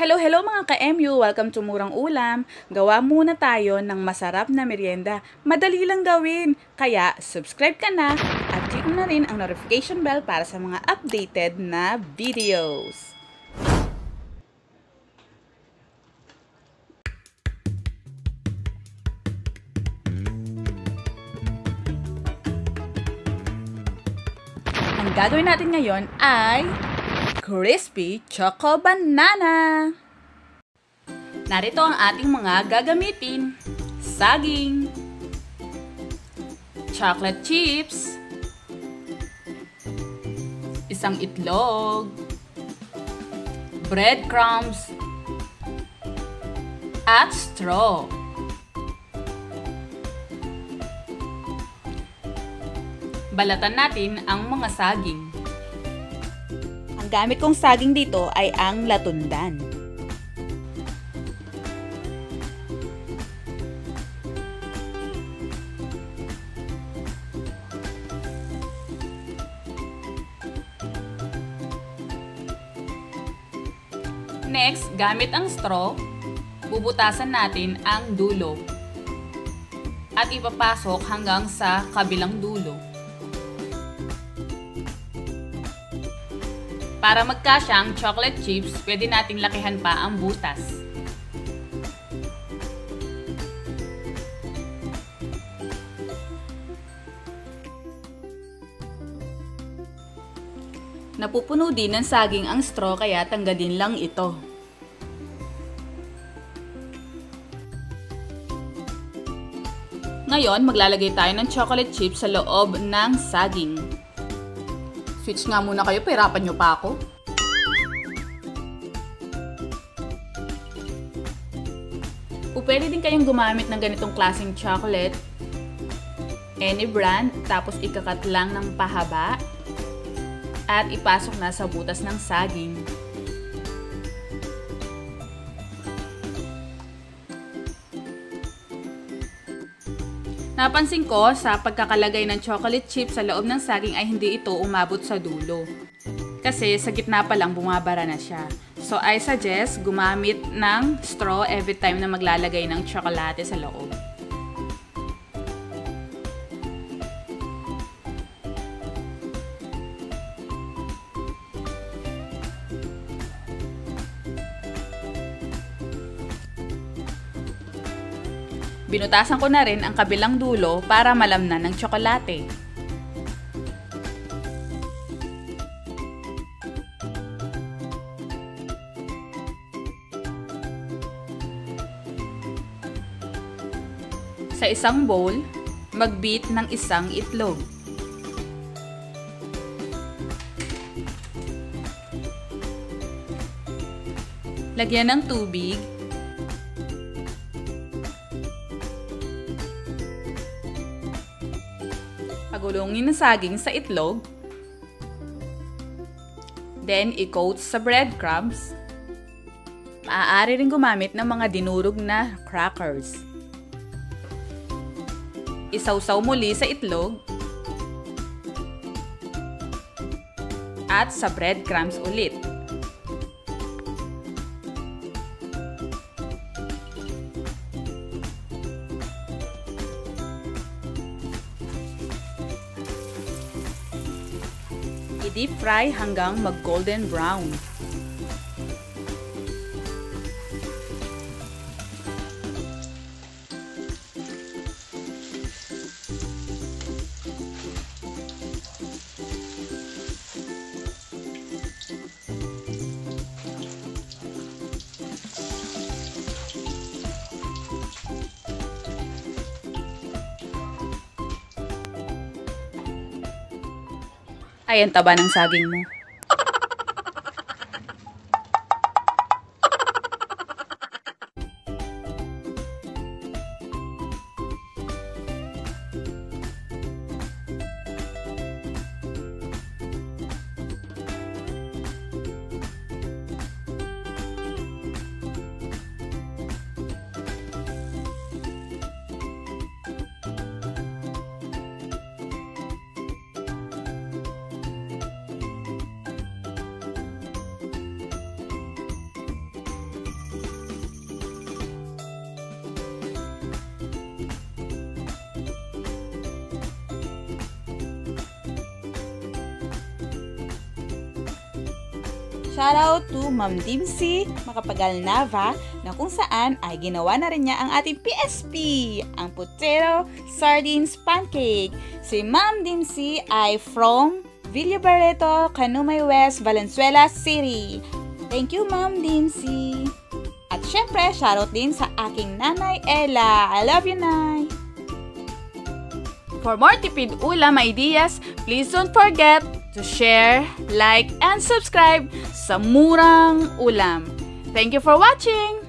Hello, hello mga ka-MU! Welcome to Murang Ulam. Gawa muna tayo ng masarap na merienda. Madali lang gawin. Kaya, subscribe ka na at click mo na rin ang notification bell para sa mga updated na videos. Ang gagawin natin ngayon ay Crispy Choco Banana! Narito ang ating mga gagamitin. Saging, chocolate chips, isang itlog, breadcrumbs, at straw. Balatan natin ang mga saging. Gamit kong saging dito ay ang latundan. Next, gamit ang straw, bubutasan natin ang dulo at ipapasok hanggang sa kabilang dulo. Para magkasya ang chocolate chips, pwede nating lakihan pa ang butas. Napupuno din ng saging ang straw kaya tanggalin lang ito. Ngayon, maglalagay tayo ng chocolate chips sa loob ng saging. Switch nga muna kayo, pahirapan nyo pa ako. O pwede din kayong gumamit ng ganitong klaseng chocolate. Any brand, tapos ikakat lang ng pahaba at ipasok na sa butas ng saging. Napansin ko sa pagkakalagay ng chocolate chip sa loob ng saging ay hindi ito umabot sa dulo. Kasi sa gitna pa lang bumabara na siya. So I suggest gumamit ng straw every time na maglalagay ng tsokolate sa loob. Binutasan ko na rin ang kabilang dulo para malamnan ng tsokolate. Sa isang bowl, mag-beat ng isang itlog. Lagyan ng tubig Pagulungin ng saging sa itlog. Then, i-coat sa breadcrumbs. Maaari rin gumamit ng mga dinurog na crackers. Isawsaw muli sa itlog. At sa breadcrumbs ulit. I-deep fry hanggang mag-golden brown. Ay, ang taba ng saging mo. Shoutout to Ma'am Dimsy Makapagal Nava na kung saan ay ginawa na rin niya ang ating PSP, ang Potato Sardines Pancake. Si Ma'am Dimsy ay from Villa Barreto, Canumay West, Valenzuela City. Thank you, Ma'am Dimsy. At syempre, shoutout din sa aking nanay Ella. I love you, Nay! For more tipid ulam ideas, please don't forget to share, like, and subscribe sa Murang Ulam. Thank you for watching!